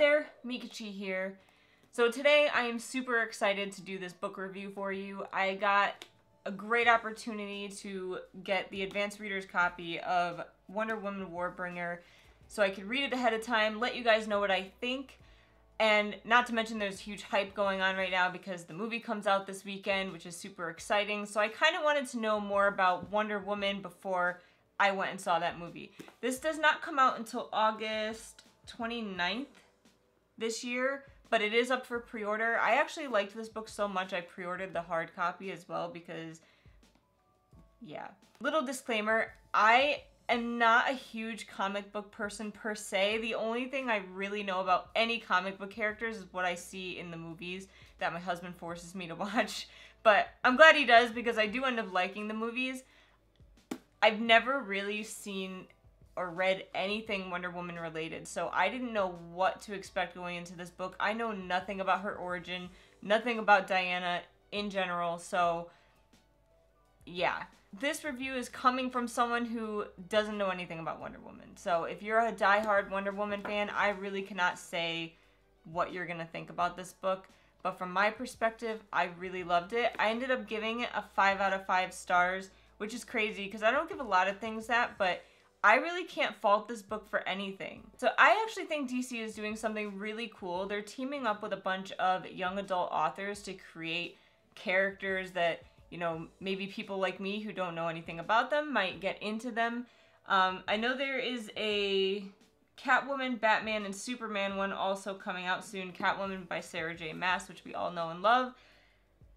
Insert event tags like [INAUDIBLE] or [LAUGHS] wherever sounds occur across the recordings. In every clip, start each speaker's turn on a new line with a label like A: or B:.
A: there, Meekachii here. So today I am super excited to do this book review for you. I got a great opportunity to get the advanced reader's copy of Wonder Woman Warbringer so I could read it ahead of time, let you guys know what I think. And not to mention there's huge hype going on right now because the movie comes out this weekend, which is super exciting. So I kind of wanted to know more about Wonder Woman before I went and saw that movie. This does not come out until August 29th this year, but it is up for pre-order. I actually liked this book so much I pre-ordered the hard copy as well because yeah. Little disclaimer, I am not a huge comic book person per se. The only thing I really know about any comic book characters is what I see in the movies that my husband forces me to [LAUGHS] watch. But I'm glad he does because I do end up liking the movies. I've never really seen or read anything Wonder Woman related, so I didn't know what to expect going into this book. I know nothing about her origin, nothing about Diana in general, so yeah this review is coming from someone who doesn't know anything about Wonder Woman. So if you're a die-hard Wonder Woman fan, I really cannot say what you're going to think about this book. But from my perspective, I really loved it. I ended up giving it a 5 out of 5 stars, which is crazy because I don't give a lot of things that, but I really can't fault this book for anything. So I actually think DC is doing something really cool. They're teaming up with a bunch of young adult authors to create characters that you know, maybe people like me who don't know anything about them might get into them. Um, I know there is a Catwoman, Batman, and Superman one also coming out soon. Catwoman by Sarah J. Maas, which we all know and love.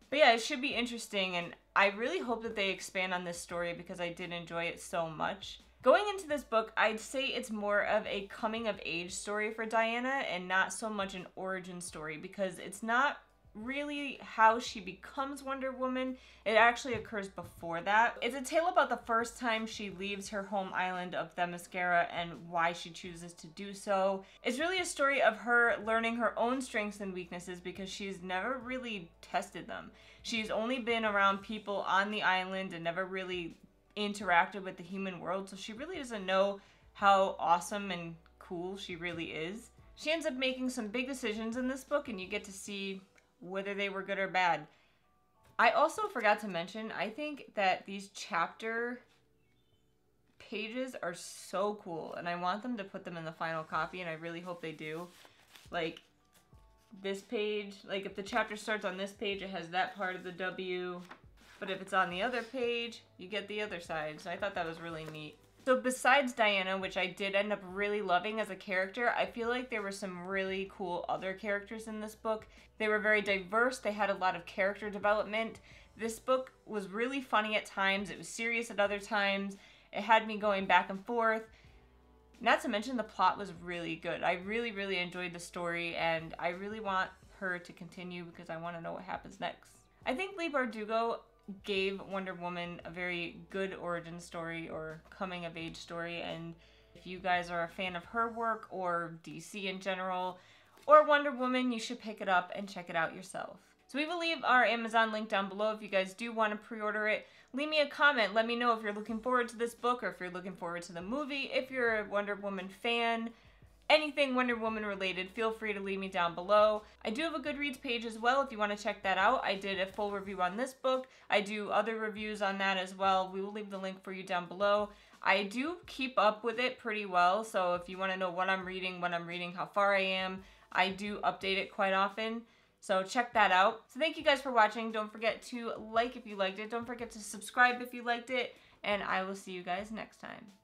A: But yeah, it should be interesting, and I really hope that they expand on this story because I did enjoy it so much. Going into this book, I'd say it's more of a coming of age story for Diana and not so much an origin story because it's not really how she becomes Wonder Woman. It actually occurs before that. It's a tale about the first time she leaves her home island of Themyscira and why she chooses to do so. It's really a story of her learning her own strengths and weaknesses because she's never really tested them. She's only been around people on the island and never really interacted with the human world, so she really doesn't know how awesome and cool she really is. She ends up making some big decisions in this book, and you get to see whether they were good or bad. I also forgot to mention, I think that these chapter pages are so cool and I want them to put them in the final copy and I really hope they do. Like this page, like if the chapter starts on this page, it has that part of the W, but if it's on the other page, you get the other side. So I thought that was really neat. So besides Diana, which I did end up really loving as a character, I feel like there were some really cool other characters in this book. They were very diverse, they had a lot of character development. This book was really funny at times, it was serious at other times, it had me going back and forth. Not to mention the plot was really good. I really, really enjoyed the story and I really want her to continue because I want to know what happens next. I think Leigh Bardugo gave Wonder Woman a very good origin story or coming of age story. And if you guys are a fan of her work or DC in general or Wonder Woman, you should pick it up and check it out yourself. So we will leave our Amazon link down below if you guys do want to pre-order it. Leave me a comment. Let me know if you're looking forward to this book or if you're looking forward to the movie. If you're a Wonder Woman fan, anything Wonder Woman related, feel free to leave me down below. I do have a Goodreads page as well if you want to check that out. I did a full review on this book. I do other reviews on that as well. We will leave the link for you down below. I do keep up with it pretty well, so if you want to know what I'm reading, when I'm reading, how far I am, I do update it quite often. So check that out. So thank you guys for watching. Don't forget to like if you liked it. Don't forget to subscribe if you liked it. And I will see you guys next time.